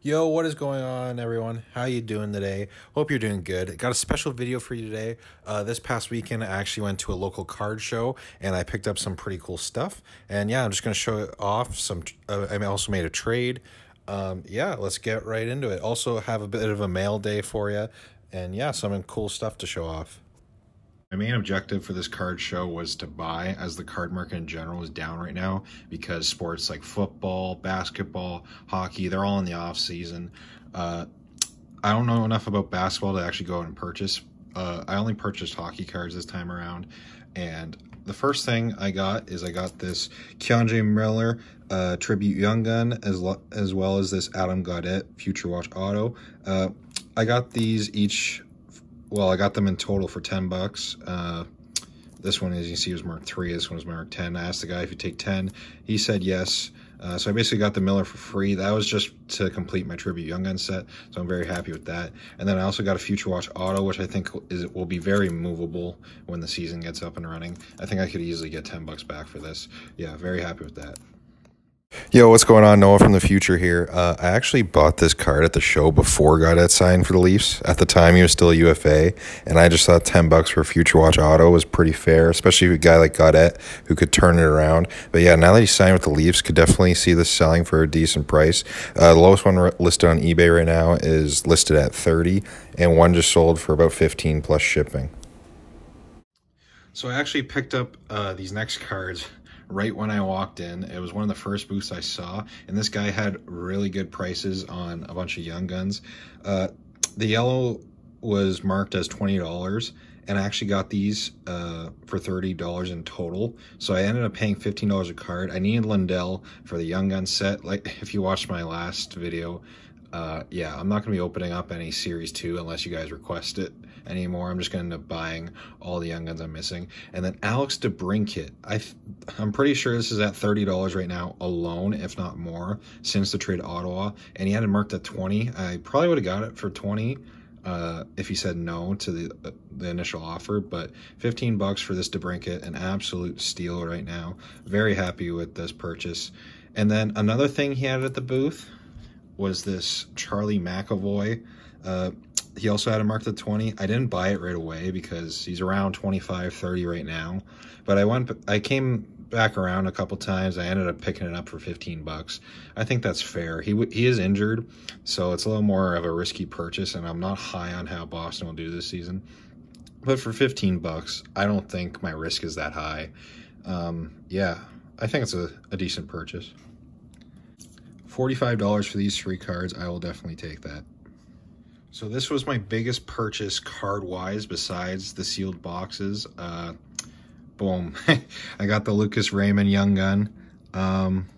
Yo, what is going on, everyone? How you doing today? Hope you're doing good. Got a special video for you today. Uh, this past weekend, I actually went to a local card show and I picked up some pretty cool stuff. And yeah, I'm just gonna show off some. Uh, I also made a trade. Um, yeah, let's get right into it. Also, have a bit of a mail day for you, and yeah, some cool stuff to show off. My main objective for this card show was to buy as the card market in general is down right now because sports like football, basketball, hockey, they're all in the off season. Uh, I don't know enough about basketball to actually go out and purchase. Uh, I only purchased hockey cards this time around. And the first thing I got is I got this K'Andre Miller uh, Tribute Young Gun as, as well as this Adam Gaudette Future Watch Auto. Uh, I got these each well, I got them in total for 10 bucks. Uh, this one, as you see, was marked 3. This one was marked 10. I asked the guy if he'd take 10. He said yes. Uh, so I basically got the Miller for free. That was just to complete my Tribute Young Gun set, so I'm very happy with that. And then I also got a Future Watch Auto, which I think is will be very movable when the season gets up and running. I think I could easily get 10 bucks back for this. Yeah, very happy with that. Yo, what's going on? Noah from the future here. Uh, I actually bought this card at the show before Gaudette signed for the Leafs. At the time, he was still a UFA, and I just thought 10 bucks for Future Watch Auto was pretty fair, especially with a guy like Gaudette who could turn it around. But yeah, now that he's signed with the Leafs, could definitely see this selling for a decent price. Uh, the lowest one listed on eBay right now is listed at 30, and one just sold for about 15 plus shipping. So I actually picked up uh, these next cards right when I walked in. It was one of the first booths I saw, and this guy had really good prices on a bunch of young guns. Uh, the yellow was marked as $20, and I actually got these uh, for $30 in total. So I ended up paying $15 a card. I needed Lundell for the Young Gun set. Like, if you watched my last video, uh, yeah, I'm not going to be opening up any Series 2 unless you guys request it anymore. I'm just going to end up buying all the Young Guns I'm missing. And then Alex DeBrincat. I I'm pretty sure this is at $30 right now alone, if not more, since the trade Ottawa. And he had it marked at 20 I probably would have got it for 20 uh, if he said no to the uh, the initial offer. But 15 bucks for this DeBrincat, an absolute steal right now. Very happy with this purchase. And then another thing he had at the booth was this Charlie McAvoy. Uh, he also had a marked at 20. I didn't buy it right away because he's around 25, 30 right now. But I went, I came back around a couple times. I ended up picking it up for 15 bucks. I think that's fair. He he is injured, so it's a little more of a risky purchase, and I'm not high on how Boston will do this season. But for 15 bucks, I don't think my risk is that high. Um, yeah, I think it's a, a decent purchase. $45 for these three cards, I will definitely take that. So this was my biggest purchase card-wise besides the sealed boxes. Uh, boom. I got the Lucas Raymond Young Gun. Um,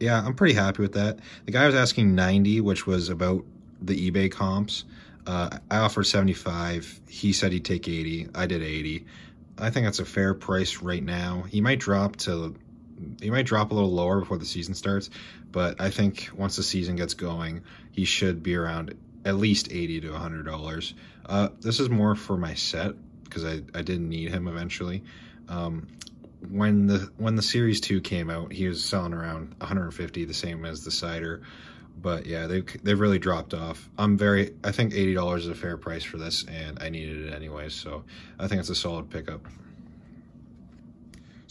yeah, I'm pretty happy with that. The guy was asking 90, which was about the eBay comps. Uh, I offered 75. He said he'd take 80. I did 80. I think that's a fair price right now. He might drop to he might drop a little lower before the season starts, but I think once the season gets going, he should be around at least 80 to 100 dollars. Uh, this is more for my set because I, I didn't need him eventually. Um, when the when the series 2 came out, he was selling around 150, the same as the Seider. But yeah, they they've really dropped off. I'm very I think $80 is a fair price for this and I needed it anyway, so I think it's a solid pickup.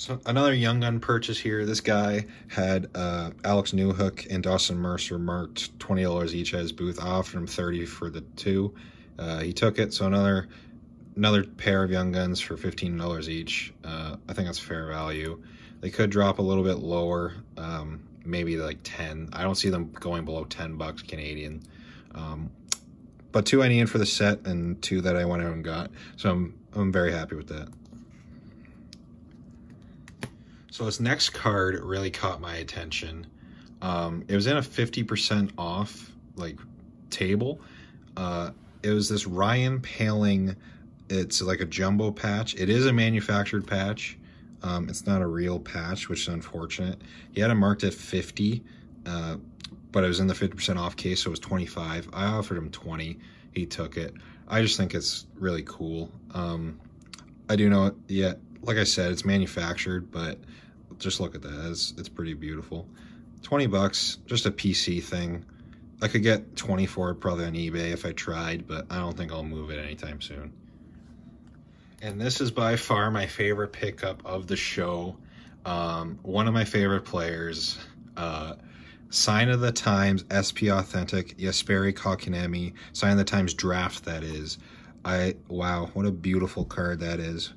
So another Young Gun purchase here. This guy had uh, Alex Newhook and Dawson Mercer marked $20 each at his booth. I offered him 30 for the two. Uh, he took it. So another another pair of Young Guns for $15 each. Uh, I think that's fair value. They could drop a little bit lower, um, maybe like 10. I don't see them going below 10 bucks Canadian. Um, but two I needed for the set and two that I went out and got. So I'm, I'm very happy with that. So this next card really caught my attention. Um, it was in a 50% off like table. Uh, it was this Ryan Poehling. It's like a jumbo patch. It is a manufactured patch. Um, it's not a real patch, which is unfortunate. He had it marked at 50, uh, but it was in the 50% off case, so it was 25. I offered him 20. He took it. I just think it's really cool. Um, I do know, yeah, like I said, it's manufactured, but just look at that. It's, it's pretty beautiful. 20 bucks, just a PC thing. I could get 20 for it probably on eBay if I tried, but I don't think I'll move it anytime soon. And this is by far my favorite pickup of the show. Um, one of my favorite players. Uh, Sign of the Times SP Authentic Jesperi Kotkaniemi. Sign of the Times draft, that is. I Wow, what a beautiful card that is.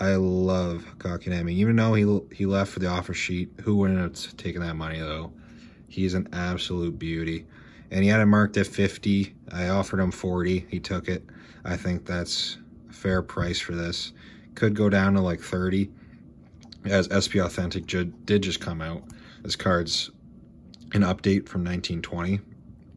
I love Kotkaniemi. Even though he he left for the offer sheet, who wouldn't have taken that money though? He's an absolute beauty. And he had it marked at 50. I offered him 40. He took it. I think that's a fair price for this. Could go down to like 30 as SP Authentic did just come out. This card's an update from 1920,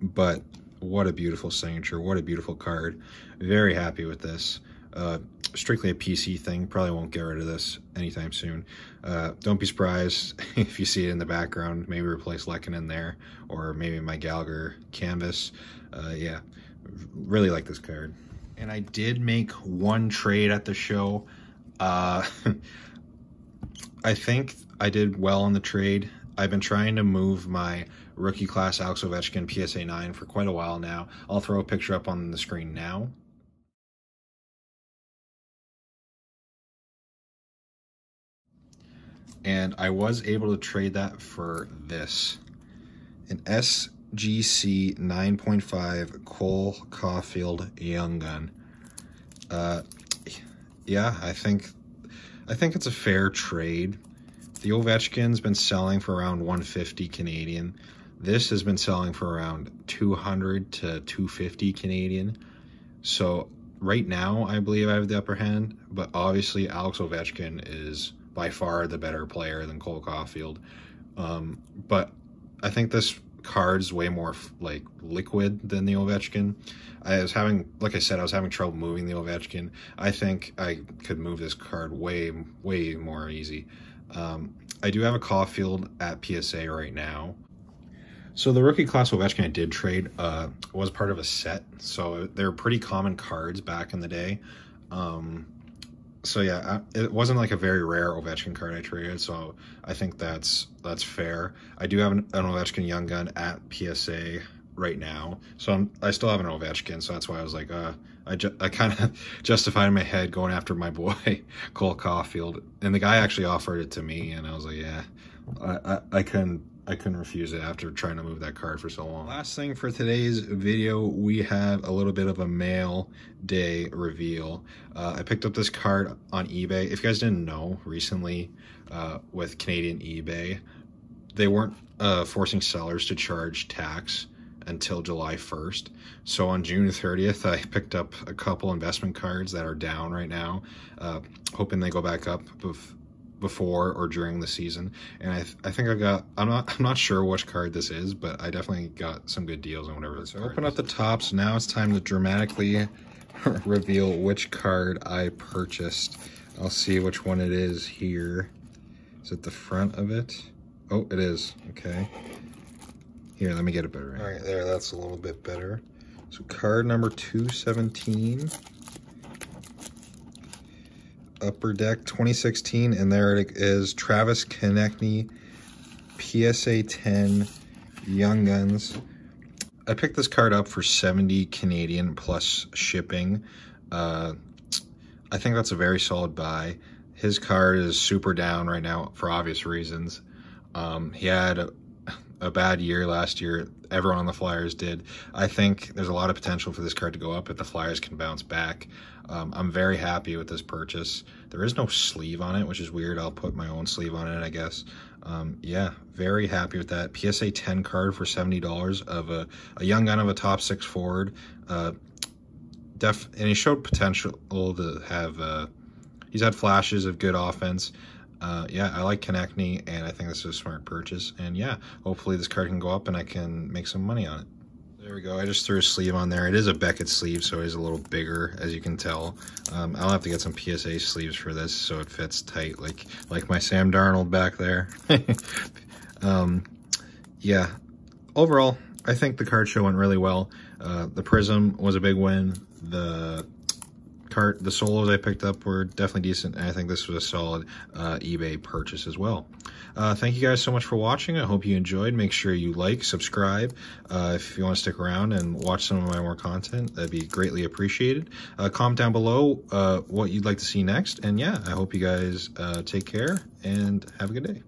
but what a beautiful signature. What a beautiful card. Very happy with this. Uh, strictly a PC thing. Probably won't get rid of this anytime soon. Uh, don't be surprised if you see it in the background. Maybe replace in there, or maybe my Gallagher canvas. Uh, yeah, really like this card. And I did make one trade at the show. Uh, I think I did well on the trade. I've been trying to move my rookie class Alex Ovechkin PSA 9 for quite a while now. I'll throw a picture up on the screen now. And I was able to trade that for this. An SGC 9.5 Cole Caufield Young Gun. Uh, yeah, I think I think it's a fair trade. The Ovechkin's been selling for around 150 Canadian. This has been selling for around 200 to 250 Canadian. So right now, I believe I have the upper hand, but obviously Alex Ovechkin is by far the better player than Cole Caufield. Um, but I think this card's way more like liquid than the Ovechkin. I was having, like I said, I was having trouble moving the Ovechkin. I think I could move this card way, way more easy. Um, I do have a Caufield at PSA right now. So the rookie class Ovechkin I did trade uh, was part of a set. So they're pretty common cards back in the day. Um, so yeah, it wasn't like a very rare Ovechkin card I traded, so I think that's that's fair. I do have an, an Ovechkin Young Gun at PSA right now, so I'm, I still have an Ovechkin, so that's why I was like, uh, I ju- I kind of justified in my head going after my boy Cole Caufield, and the guy actually offered it to me, and I was like, yeah, I I, I couldn't I couldn't refuse it after trying to move that card for so long. Last thing for today's video, we have a little bit of a mail day reveal. Uh, I picked up this card on eBay. If you guys didn't know, recently uh, with Canadian eBay, they weren't uh, forcing sellers to charge tax until July 1st. So on June 30th, I picked up a couple investment cards that are down right now, uh, hoping they go back up before or during the season. And I, th I think I got, I'm not, I'm not sure which card this is, but I definitely got some good deals on whatever. So open up the tops. Now it's time to dramatically reveal which card I purchased. I'll see which one it is here. Is it the front of it? Oh, it is. Okay. Here, let me get it better. All right, there, that's a little bit better. So card number 217. Upper Deck 2016, and there it is, Travis Konecny, PSA 10, Young Guns. I picked this card up for 70 Canadian plus shipping. Uh, I think that's a very solid buy. His card is super down right now for obvious reasons. Um, he had a, bad year last year. Everyone on the Flyers did. I think there's a lot of potential for this card to go up if the Flyers can bounce back. Um, I'm very happy with this purchase. There is no sleeve on it, which is weird. I'll put my own sleeve on it, I guess. Um, yeah, very happy with that. PSA 10 card for $70 of a, a young gun of a top six forward. Uh, def and he showed potential to have. Uh, he's had flashes of good offense. Uh, yeah, I like Konecny, and I think this is a smart purchase. And yeah, hopefully this card can go up and I can make some money on it. There we go. I just threw a sleeve on there. It is a Beckett sleeve, so it is a little bigger, as you can tell. Um, I'll have to get some PSA sleeves for this so it fits tight, like like my Sam Darnold back there. um, yeah, overall, I think the card show went really well. Uh, the Prism was a big win. The The solos I picked up were definitely decent, and I think this was a solid uh, eBay purchase as well. Uh, thank you guys so much for watching. I hope you enjoyed. Make sure you like, subscribe. Uh, if you want to stick around and watch some of my more content, that'd be greatly appreciated. Uh, comment down below uh, what you'd like to see next. And yeah, I hope you guys uh, take care and have a good day.